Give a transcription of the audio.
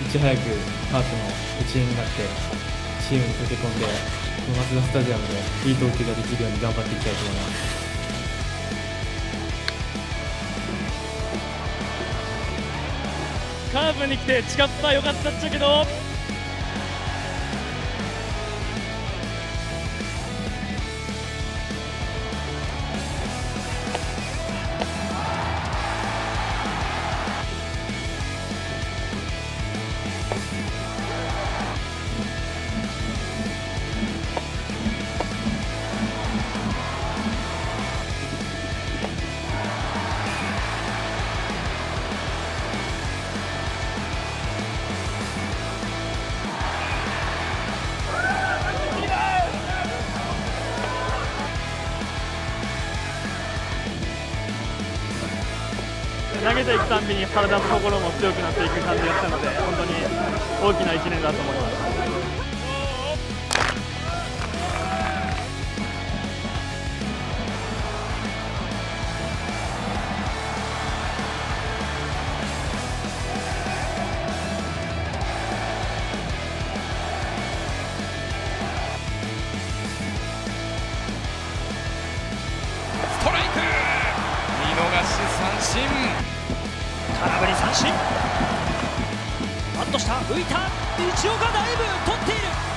いち早くカープの一員になってチームに溶け込んでマツダスタジアムでいい投球ができるように頑張っていきたいと思います。カープに来て近っぱよかったっちゃけど。投げていくたんびに体も心も強くなっていく感じがしたので本当に大きな1年だと思います。振。空振り三振。バットした浮いた。一岡だいぶ取っている。